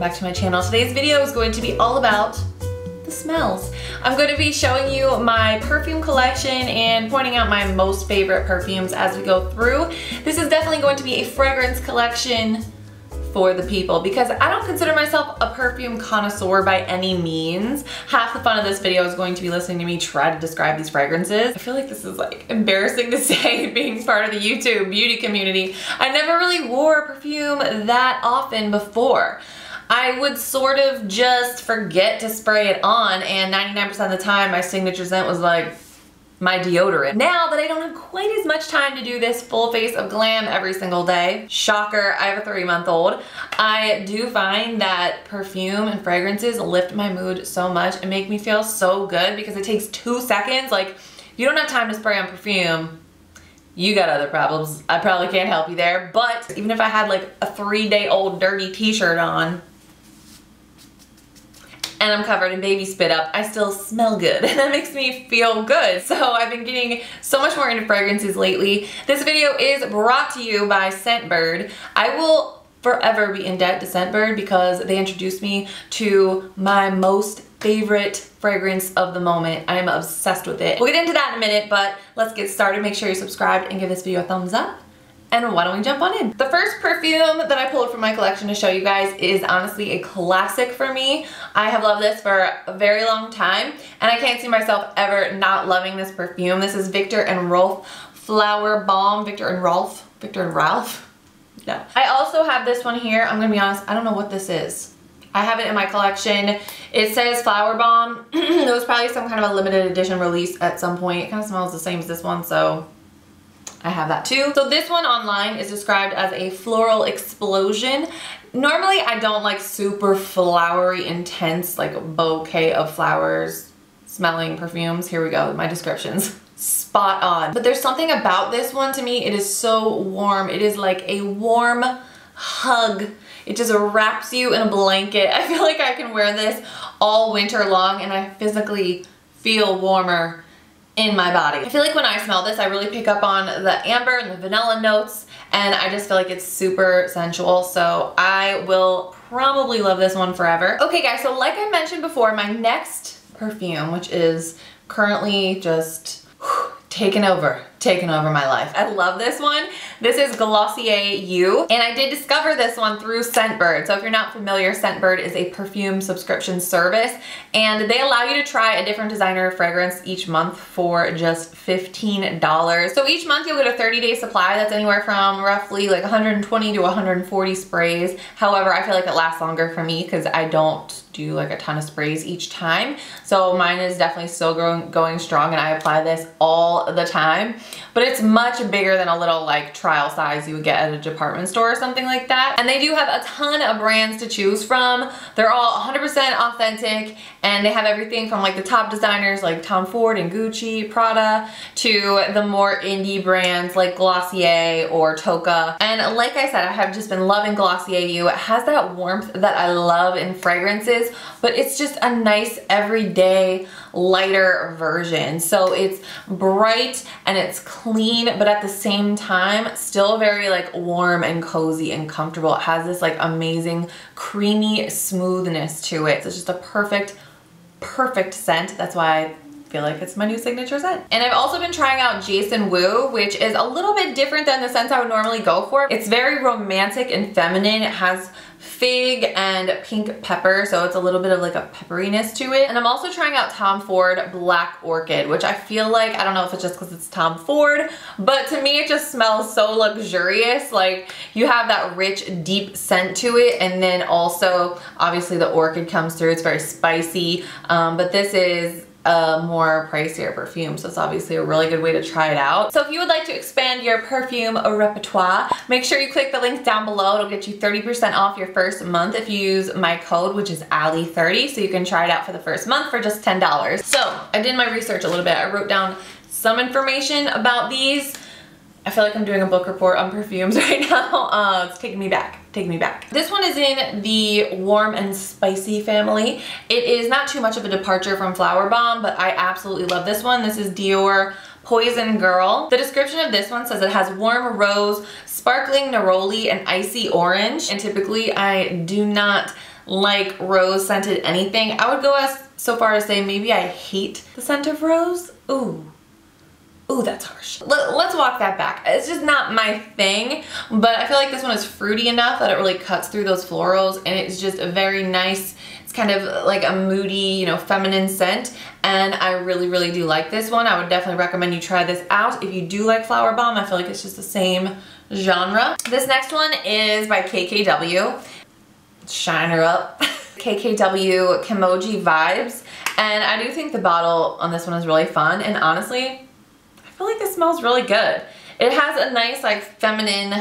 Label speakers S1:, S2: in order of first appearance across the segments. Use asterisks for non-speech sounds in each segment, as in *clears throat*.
S1: welcome back to my channel. Today's video is going to be all about the smells. I'm going to be showing you my perfume collection and pointing out my most favorite perfumes as we go through. This is definitely going to be a fragrance collection for the people because I don't consider myself a perfume connoisseur by any means. Half the fun of this video is going to be listening to me try to describe these fragrances. I feel like this is like embarrassing to *laughs* say being part of the YouTube beauty community. I never really wore perfume that often before. I would sort of just forget to spray it on and 99% of the time my signature scent was like my deodorant. Now that I don't have quite as much time to do this full face of glam every single day, shocker, I have a three month old, I do find that perfume and fragrances lift my mood so much and make me feel so good because it takes two seconds. Like, you don't have time to spray on perfume, you got other problems. I probably can't help you there, but even if I had like a three day old dirty t-shirt on, and I'm covered in baby spit up, I still smell good *laughs* and that makes me feel good. So I've been getting so much more into fragrances lately. This video is brought to you by Scentbird. I will forever be in debt to Scentbird because they introduced me to my most favorite fragrance of the moment. I am obsessed with it. We'll get into that in a minute, but let's get started. Make sure you're subscribed and give this video a thumbs up. And why don't we jump on in? The first perfume that I pulled from my collection to show you guys is honestly a classic for me. I have loved this for a very long time and I can't see myself ever not loving this perfume. This is Viktor and Rolf Flowerbomb. Viktor and Rolf? Victor and Ralph? No. I also have this one here. I'm gonna be honest, I don't know what this is. I have it in my collection. It says Flowerbomb. *clears throat* it was probably some kind of a limited edition release at some point. It kind of smells the same as this one, so I have that too. So this one online is described as a floral explosion. Normally I don't like super flowery, intense, like bouquet of flowers smelling perfumes. Here we go, my descriptions. Spot on. But there's something about this one to me, it is so warm. It is like a warm hug. It just wraps you in a blanket. *laughs* I feel like I can wear this all winter long and I physically feel warmer in my body. I feel like when I smell this, I really pick up on the amber and the vanilla notes and I just feel like it's super sensual. So I will probably love this one forever. Okay guys, so like I mentioned before, my next perfume, which is currently just whew, taken over taken over my life. I love this one. This is Glossier You, and I did discover this one through Scentbird. So if you're not familiar, Scentbird is a perfume subscription service, and they allow you to try a different designer fragrance each month for just $15. So each month you'll get a 30-day supply that's anywhere from roughly like 120 to 140 sprays. However, I feel like it lasts longer for me because I don't do like a ton of sprays each time. So mine is definitely still growing, going strong and I apply this all the time but it's much bigger than a little like trial size you would get at a department store or something like that. And they do have a ton of brands to choose from. They're all 100% authentic and they have everything from like the top designers like Tom Ford and Gucci, Prada, to the more indie brands like Glossier or Tocca. And like I said, I have just been loving Glossier You. It has that warmth that I love in fragrances, but it's just a nice everyday lighter version. So it's bright and it's clean, but at the same time, still very like warm and cozy and comfortable. It has this like amazing creamy smoothness to it. So it's just a perfect, perfect scent. That's why I feel like it's my new signature scent. And I've also been trying out Jason Wu, which is a little bit different than the scents I would normally go for. It's very romantic and feminine. It has fig and pink pepper, so it's a little bit of like a pepperiness to it. And I'm also trying out Tom Ford Black Orchid, which I feel like, I don't know if it's just because it's Tom Ford, but to me it just smells so luxurious. Like you have that rich, deep scent to it, and then also obviously the orchid comes through. It's very spicy, um, but this is a more pricier perfume so it's obviously a really good way to try it out. So if you would like to expand your perfume repertoire make sure you click the link down below it'll get you 30% off your first month if you use my code which is ALLI30 so you can try it out for the first month for just $10. So I did my research a little bit I wrote down some information about these I feel like I'm doing a book report on perfumes *laughs* right now. Uh, it's taking me back, taking me back. This one is in the warm and spicy family. It is not too much of a departure from Flowerbomb, but I absolutely love this one. This is Dior Poison Girl. The description of this one says it has warm rose, sparkling neroli, and icy orange. And typically I do not like rose scented anything. I would go as so far as say maybe I hate the scent of rose. Ooh. Ooh, that's harsh. Let, us walk that back. It's just not my thing, but I feel like this one is fruity enough that it really cuts through those florals and it's just a very nice, it's kind of like a moody, you know, feminine scent. And I really, really do like this one. I would definitely recommend you try this out. If you do like Flowerbomb, I feel like it's just the same genre. This next one is by KKW. Shine her up. *laughs* KKW Kimoji Vibes. And I do think the bottle on this one is really fun. And honestly, smells really good. It has a nice like feminine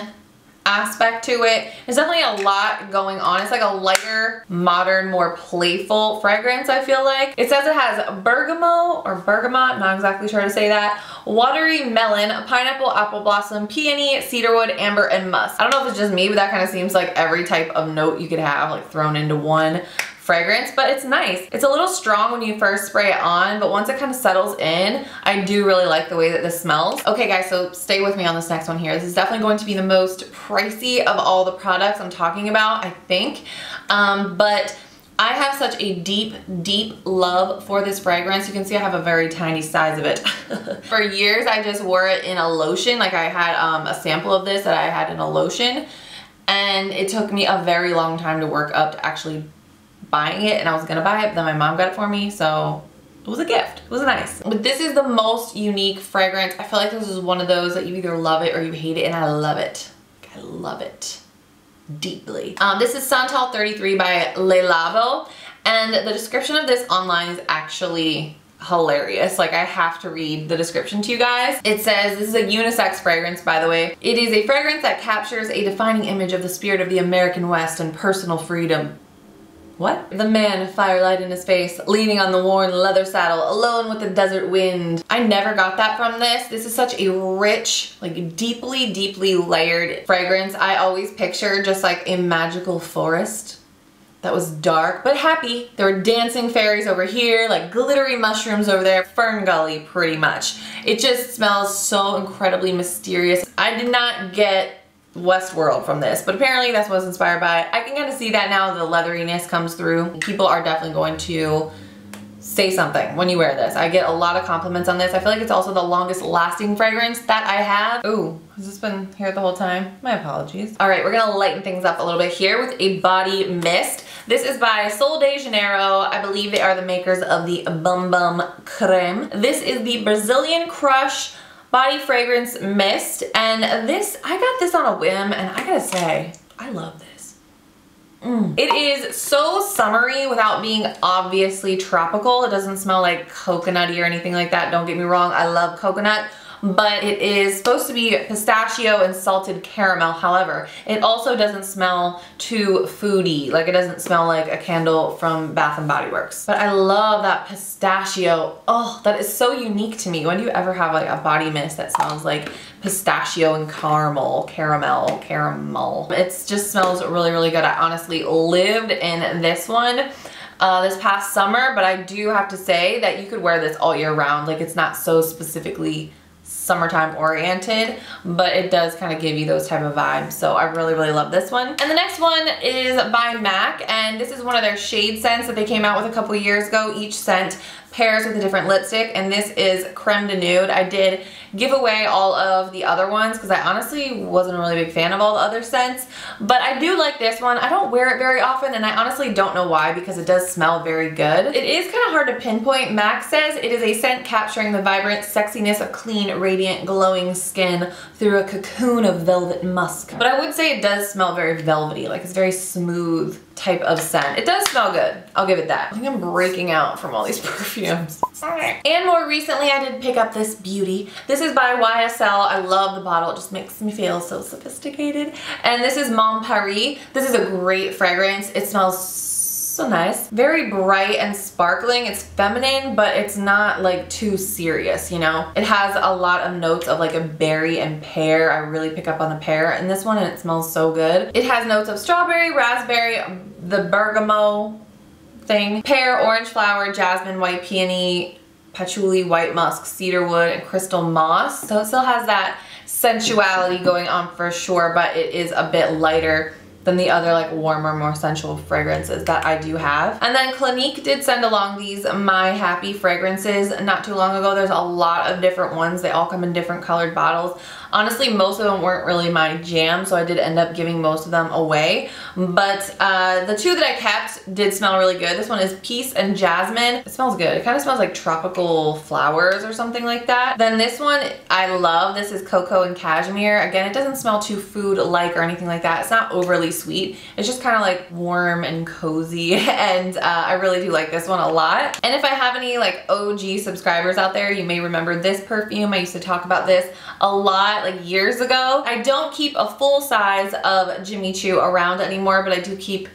S1: aspect to it. There's definitely a lot going on. It's like a lighter, modern, more playful fragrance, I feel like. It says it has bergamot or bergamot, not exactly sure to say that, watery melon, pineapple, apple blossom, peony, cedarwood, amber, and musk. I don't know if it's just me, but that kind of seems like every type of note you could have like thrown into one fragrance, but it's nice. It's a little strong when you first spray it on, but once it kind of settles in, I do really like the way that this smells. Okay guys, so stay with me on this next one here. This is definitely going to be the most pricey of all the products I'm talking about, I think. Um, but I have such a deep, deep love for this fragrance. You can see I have a very tiny size of it. *laughs* for years, I just wore it in a lotion. Like I had um, a sample of this that I had in a lotion. And it took me a very long time to work up to actually buying it and I was gonna buy it, but then my mom got it for me, so it was a gift. It was nice. But this is the most unique fragrance. I feel like this is one of those that you either love it or you hate it, and I love it. I love it deeply. Um, this is Santal 33 by Le Labo, and the description of this online is actually hilarious. Like I have to read the description to you guys. It says, this is a unisex fragrance by the way. It is a fragrance that captures a defining image of the spirit of the American West and personal freedom. What? The man, firelight in his face, leaning on the worn leather saddle, alone with the desert wind. I never got that from this. This is such a rich, like deeply, deeply layered fragrance. I always picture just like a magical forest that was dark but happy. There were dancing fairies over here, like glittery mushrooms over there, FernGully pretty much. It just smells so incredibly mysterious. I did not get Westworld from this, but apparently that's what's inspired by. I can kind of see that now the leatheriness comes through. People are definitely going to say something when you wear this. I get a lot of compliments on this. I feel like it's also the longest lasting fragrance that I have. Ooh, has this been here the whole time? My apologies. All right, we're gonna lighten things up a little bit here with a body mist. This is by Sol de Janeiro. I believe they are the makers of the Bum Bum Creme. This is the Brazilian Crush body fragrance mist. And this I got this on a whim and I gotta say I love this. Mm. it is so summery without being obviously tropical. It doesn't smell like coconutty or anything like that. Don't get me wrong. I love coconut but it is supposed to be pistachio and salted caramel. However, it also doesn't smell too foody. Like it doesn't smell like a candle from Bath & Body Works. But I love that pistachio. Oh, that is so unique to me. When do you ever have like a body mist that smells like pistachio and caramel, caramel, caramel? It just smells really, really good. I honestly lived in this one. Uh, this past summer, but I do have to say that you could wear this all year round. Like it's not so specifically summertime oriented, but it does kind of give you those type of vibes. So I really, really love this one. And the next one is by MAC, and this is one of their Shadescents that they came out with a couple years ago. Each scent pairs with a different lipstick and this is Creme d'Nude. I did give away all of the other ones because I honestly wasn't a really big fan of all the other scents but I do like this one. I don't wear it very often and I honestly don't know why because it does smell very good. It is kind of hard to pinpoint. MAC says it is a scent capturing the vibrant sexiness of clean, radiant, glowing skin through a cocoon of velvet musk. But I would say it does smell very velvety, like it's very smooth type of scent. It does smell good. I'll give it that. I think I'm breaking out from all these *laughs* perfumes. Sorry. And more recently, I did pick up this beauty. This is by YSL. I love the bottle. It just makes me feel so sophisticated. And this is Mon Paris. This is a great fragrance. It smells so nice. Very bright and sparkling. It's feminine, but it's not like too serious, you know? It has a lot of notes of like a berry and pear. I really pick up on the pear in this one and it smells so good. It has notes of strawberry, raspberry, the bergamot thing, pear, orange flower, jasmine, white peony, patchouli, white musk, cedarwood, and crystal moss. So it still has that sensuality going on for sure, but it is a bit lighter than the other like warmer, more sensual fragrances that I do have. And then Clinique did send along these My Happy fragrances not too long ago. There's a lot of different ones. They all come in different colored bottles. Honestly, most of them weren't really my jam, so I did end up giving most of them away. But uh, the two that I kept did smell really good. This one is Peace and Jasmine. It smells good. It kind of smells like tropical flowers or something like that. Then this one I love. This is Cocoa and Cashmere. Again, it doesn't smell too food-like or anything like that. It's not overly sweet. It's just kind of like warm and cozy *laughs* and uh, I really do like this one a lot. And if I have any like OG subscribers out there, you may remember this perfume. I used to talk about this a lot like years ago. I don't keep a full size of Jimmy Choo around anymore, but I do keep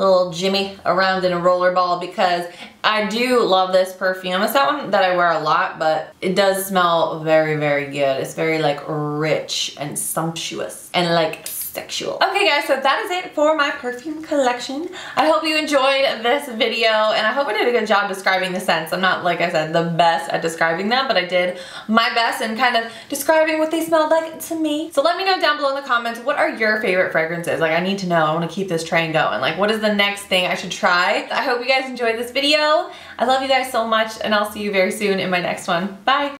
S1: little Jimmy around in a roller ball because I do love this perfume. It's that one that I wear a lot, but it does smell very, very good. It's very like rich and sumptuous and like sexual. Okay guys, so that is it for my perfume collection. I hope you enjoyed this video and I hope I did a good job describing the scents. I'm not, like I said, the best at describing them, but I did my best in kind of describing what they smelled like to me. So let me know down below in the comments, what are your favorite fragrances? Like I need to know, I want to keep this train going. Like what is the next thing I should try? I hope you guys enjoyed this video. I love you guys so much and I'll see you very soon in my next one. Bye!